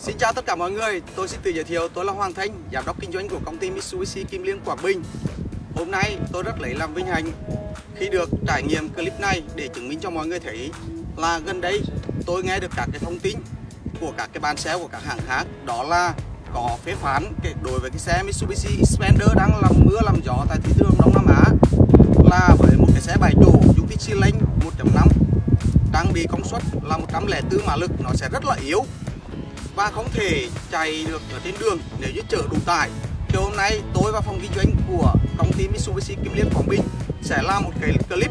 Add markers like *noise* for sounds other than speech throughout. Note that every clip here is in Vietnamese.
Xin chào tất cả mọi người, tôi xin tự giới thiệu tôi là Hoàng Thanh, giám đốc kinh doanh của công ty Mitsubishi Kim Liên Quảng Bình. Hôm nay tôi rất lấy làm vinh hạnh khi được trải nghiệm clip này để chứng minh cho mọi người thấy là gần đây tôi nghe được các cái thông tin của các cái bán xe của các hãng khác đó là có phê phán đối với cái xe Mitsubishi Xpander đang làm mưa làm gió tại thị trường Đông Nam Á là với một cái xe 7 chỗ dung tích 1.5 đang bị công suất là 104 mã lực nó sẽ rất là yếu và không thể chạy được ở trên đường nếu như chở đủ tải. Thì hôm nay tôi và phòng kinh doanh của công ty Mitsubishi Kim Liên Quảng Bình sẽ làm một cái clip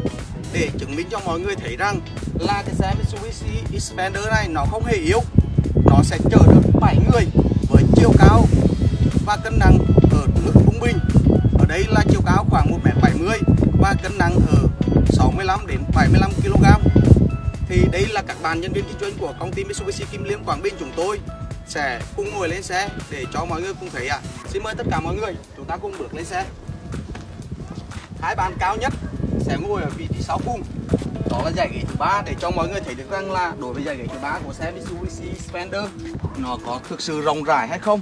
để chứng minh cho mọi người thấy rằng là cái xe Mitsubishi Xpander này nó không hề yếu. Nó sẽ chở được 7 người với chiều cao và cân nặng ở mức trung bình. Ở đây là chiều cao khoảng 1m70 và cân nặng ở 65 đến 75 kg thì đây là các bạn nhân viên kinh doanh của công ty Mitsubishi Kim Liên Quảng Bình chúng tôi sẽ cùng ngồi lên xe để cho mọi người cùng thấy ạ. À. Xin mời tất cả mọi người chúng ta cùng bước lên xe. Hai bàn cao nhất sẽ ngồi ở vị trí sau cùng. Đó là giải ghế thứ ba để cho mọi người thấy được rằng là đối với giải ghế thứ ba của xe Mitsubishi Spender nó có thực sự rộng rãi hay không?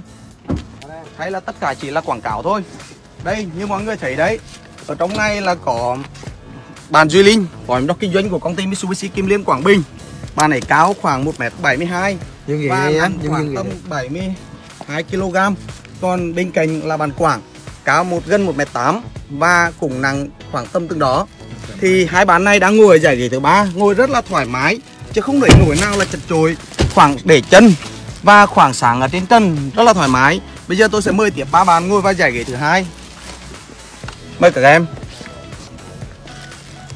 Hay là tất cả chỉ là quảng cáo thôi? Đây như mọi người thấy đấy, ở trong này là có bàn Duy Linh, phó giám đốc kinh doanh của công ty Mitsubishi Kim Liên Quảng Bình. Bàn này cao khoảng 1m72 Dương và nặng khoảng tầm 72 kg. Còn bên cạnh là bạn Quảng, cao một gần 1m8 và cũng nặng khoảng tầm tương đó. Thì hai bạn này đang ngồi ở giải ghế thứ ba, ngồi rất là thoải mái, chứ không để nổi nào là chật chội, khoảng để chân và khoảng sáng ở trên chân rất là thoải mái. Bây giờ tôi sẽ mời tiếp ba bạn ngồi vào giải ghế thứ hai. Mời các em.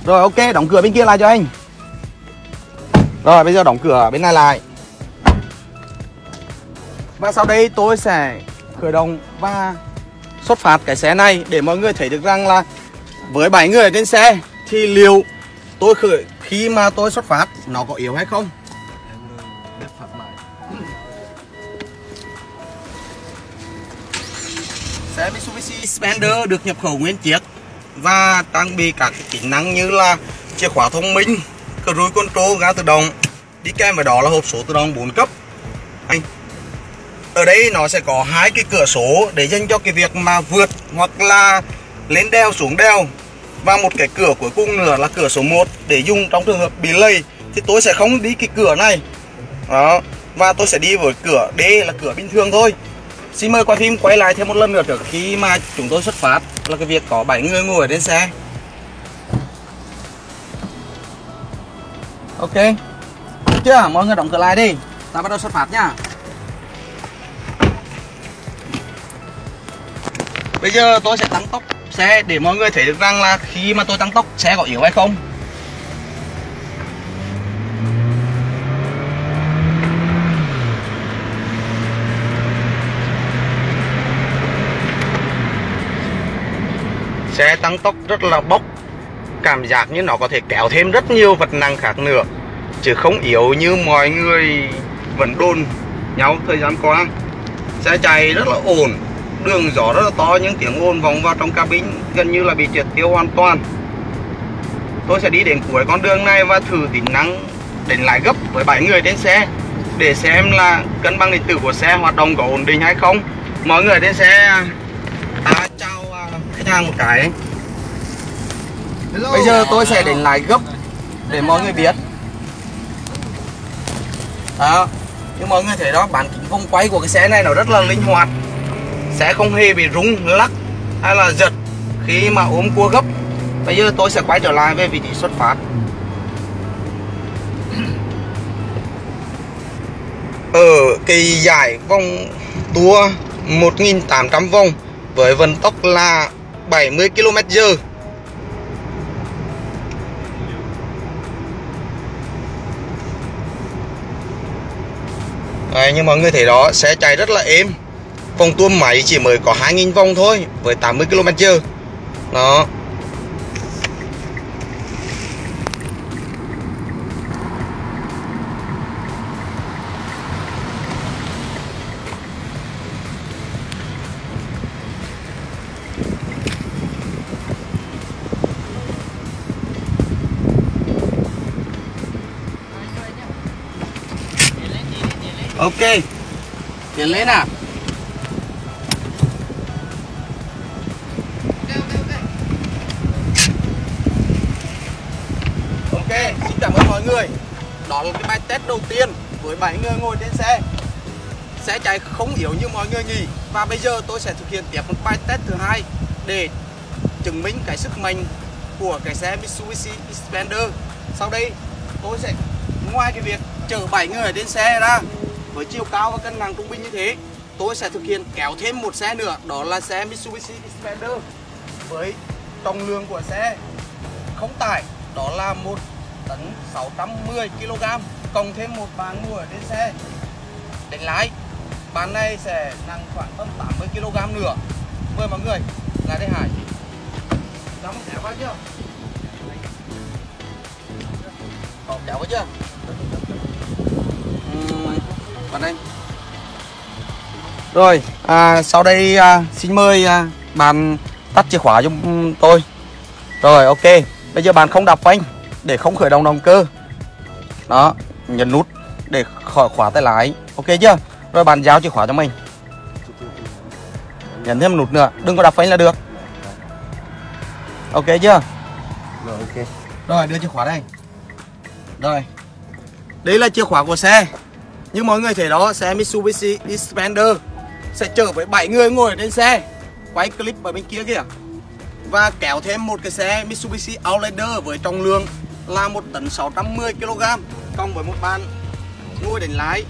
Rồi ok, đóng cửa bên kia lại cho anh Rồi bây giờ đóng cửa bên này lại và sau đây tôi sẽ khởi động và xuất phát cái xe này Để mọi người thấy được rằng là Với 7 người ở trên xe Thì liệu tôi khởi khi mà tôi xuất phát Nó có yếu hay không Xe Mitsubishi Spender được nhập khẩu nguyên chiếc và trang bị các tính năng như là chìa khóa thông minh, cruise control, ga tự động. Đi kèm với đó là hộp số tự động 4 cấp. Ở đây nó sẽ có hai cái cửa sổ để dành cho cái việc mà vượt hoặc là lên đeo xuống đeo và một cái cửa cuối cùng nữa là cửa số 1 để dùng trong trường hợp bị lây thì tôi sẽ không đi cái cửa này đó và tôi sẽ đi với cửa D là cửa bình thường thôi Xin mời quay phim quay lại thêm một lần nữa trước khi mà chúng tôi xuất phát là cái việc có 7 người ngồi ở trên xe. Ok. Được chưa? Mọi người đóng cửa lại đi. Ta bắt đầu xuất phát nhá. Bây giờ tôi sẽ tăng tốc xe để mọi người thấy được rằng là khi mà tôi tăng tốc, xe có yếu hay không. xe tăng tốc rất là bốc, cảm giác như nó có thể kéo thêm rất nhiều vật năng khác nữa, chứ không yếu như mọi người vẫn đồn nhau, thời gian qua, xe chạy rất là ổn đường gió rất là to nhưng tiếng ồn vòng vào trong cabin gần như là bị triệt tiêu hoàn toàn. Tôi sẽ đi đến cuối con đường này và thử tính năng đến lái gấp với 7 người trên xe để xem là cân bằng điện tử của xe hoạt động có ổn định hay không. Mọi người trên xe ta chào khách hàng một cái. Hello. Bây giờ tôi sẽ đến lái gấp để mọi người biết. Đó như mọi người thấy đó bản kính vòng quay của cái xe này nó rất là linh hoạt sẽ không hề bị rung lắc hay là giật khi mà ốm cua gấp. Bây giờ tôi sẽ quay trở lại về vị trí xuất phát. *clears throat* Ở cái giải vòng tua 1.800 vòng với vận tốc là 70 km h Đấy, như mọi người thấy đó xe chạy rất là êm còn tua máy chỉ mới có 2.000 vòng thôi, với 80 km h đó. Ok. Tiến lên à? Mọi người. Đó là cái bài test đầu tiên với bảy người ngồi trên xe. Xe chạy không yếu như mọi người nghĩ. Và bây giờ tôi sẽ thực hiện tiếp một bài test thứ hai để chứng minh cái sức mạnh của cái xe Mitsubishi Xpander. Sau đây, tôi sẽ, ngoài cái việc chở 7 người trên xe ra với chiều cao và cân nặng trung bình như thế, tôi sẽ thực hiện kéo thêm một xe nữa. Đó là xe Mitsubishi Xpander với trọng lượng của xe không tải. Đó là một tấn 610 kg cộng thêm một bàn mua ở trên xe. Đánh lái bàn này sẽ nặng khoảng tầm 80 kg nữa. Mời mọi người lại đây Hải. Đóng kéo vào chưa? Có kéo vào chưa? Uhm, bạn anh. rồi à, sau đây à, xin mời à, bạn tắt chìa khóa giúp tôi. Rồi ok. Bây giờ bạn không đọc anh để không khởi động động cơ. Đó nhấn nút để khỏi khóa tay lái. Ok chưa? Rồi bạn giao chìa khóa cho mình. Nhấn thêm nút nữa đừng có đập phanh là được. Ok chưa? Rồi ok. Rồi đưa chìa khóa đây. Rồi. Đây là chìa khóa của xe. Như mọi người thấy đó xe Mitsubishi Xpander sẽ chở với 7 người ngồi ở trên xe. Quay clip ở bên kia kìa. Và kéo thêm một cái xe Mitsubishi Outlander với trọng lượng là một tấn 610 kg, cộng với một bàn nuôi đánh lái.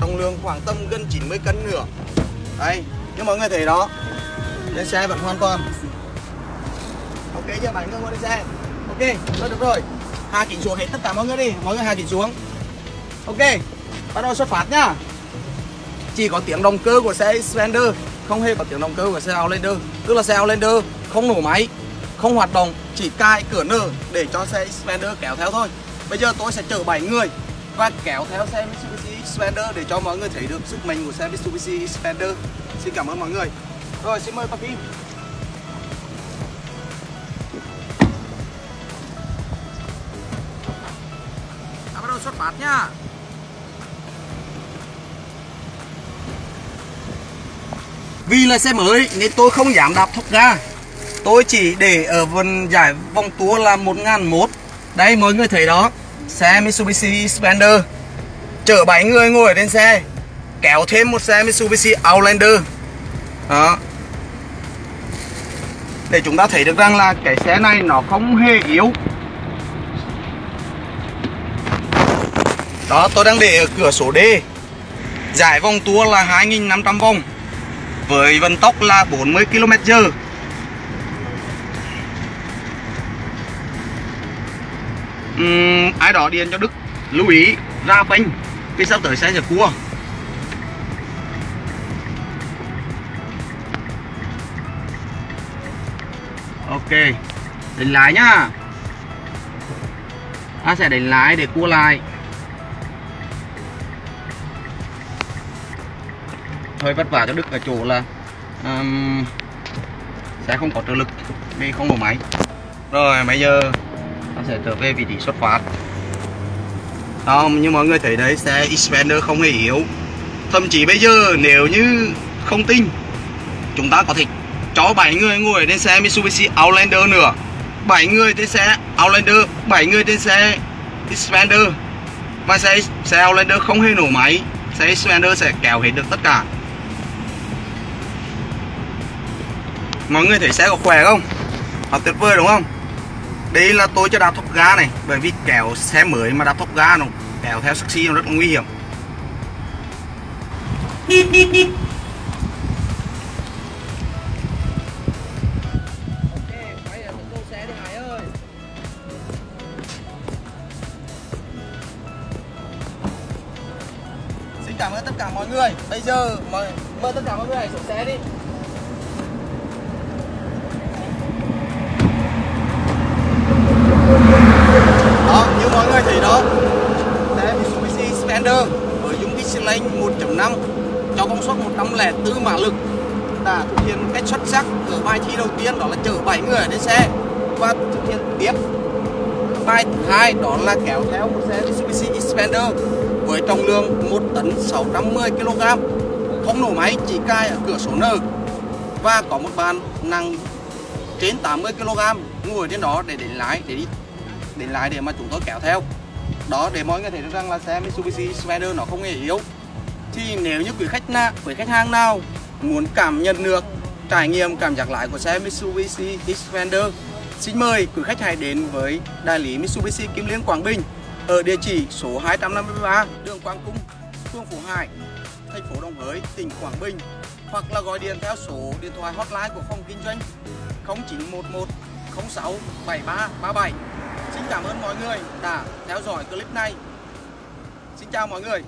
Trọng lượng khoảng tầm gần 90 cân nữa. Đây, như mọi người thấy đó, lên xe vẫn hoàn toàn. Ok chưa bạn? Ngưng qua đi xe. Ok rồi được rồi. Hạ kính xuống hết tất cả mọi người đi. Mọi người hạ kính xuống. Ok, bắt đầu xuất phát nhá. Chỉ có tiếng động cơ của xe Xpander, không hề có tiếng động cơ của xe Outlander. Tức là xe Outlander không nổ máy không hoạt động, chỉ cài cửa nở để cho xe Xpander kéo theo thôi. Bây giờ tôi sẽ chở 7 người và kéo theo xe Mitsubishi Xpander để cho mọi người thấy được sức mạnh của xe Mitsubishi Xpander. Xin cảm ơn mọi người. Rồi, xin mời Papi. Đã bắt đầu xuất phát nhá Vì là xe mới, nên tôi không dám đạp thốc ga. Tôi chỉ để ở vần giải vòng tua là 1001 Đây, mọi người thấy đó. Xe Mitsubishi Xpander Chở 7 người ngồi ở trên xe. Kéo thêm một xe Mitsubishi Outlander. Đó. Để chúng ta thấy được rằng là cái xe này nó không hề yếu. Đó, tôi đang để ở cửa sổ D. Giải vòng tua là 2.500 vòng, với vận tốc là 40 km/h. Um, ai đó điền cho Đức lưu ý ra bênh khi sắp tới xe sẽ cua. Ok, đánh lái nhá. Ta sẽ đánh lái để cua lại. hơi vất vả cho Đức ở chỗ là um, sẽ không có trợ lực vì không có máy rồi bây giờ thể trở về vị trí xuất phát. Đó, như mọi người thấy đấy xe Xpander không hề yếu. Thậm chí bây giờ nếu như không tin chúng ta có thể cho 7 người ngồi trên xe Mitsubishi Outlander nữa. 7 người trên xe Outlander 7 người trên xe Xpander. Và xe, xe Outlander không hề nổ máy xe Xpander sẽ kéo hết được tất cả. Mọi người thấy xe có khỏe không? Nó tuyệt vời đúng không? Đây là tôi cho đạp thốc ga này Bởi vì kéo xe mới mà đạp thốc ga nó kéo theo sexy nó rất nguy hiểm. Xin cảm ơn tất cả mọi người. Bây giờ mời, mời tất cả mọi người hãy xuống xe đi. Thấy đó. Xe Mitsubishi Spender với dung tích xi lanh 1.5 cho công suất 104 mã lực. Đã thực hiện cách xuất sắc ở bài thi đầu tiên, đó là chở 7 người ở trên xe. Và thực hiện tiếp bài thứ hai, đó là kéo theo một xe Mitsubishi Xpander với trọng lượng 1 tấn 610 kg không nổ máy, chỉ cai ở cửa sổ N. Và có một bàn nặng trên 80 kg ngồi trên đó để đánh lái, để đi đánh lái để mà chúng tôi kéo theo đó để mọi người thấy được rằng là xe Mitsubishi Spider nó không hề yếu thì nếu như quý khách na quý khách hàng nào muốn cảm nhận được trải nghiệm cảm giác lái của xe Mitsubishi Xpander xin mời quý khách hãy đến với đại lý Mitsubishi Kim Liên Quảng Bình ở địa chỉ số 253 đường Quang Cung, phường Phú Hải, thành phố Đồng Hới, tỉnh Quảng Bình hoặc là gọi điện theo số điện thoại hotline của phòng kinh doanh 0911 06 7337. Xin cảm ơn mọi người đã theo dõi clip này. Xin chào mọi người.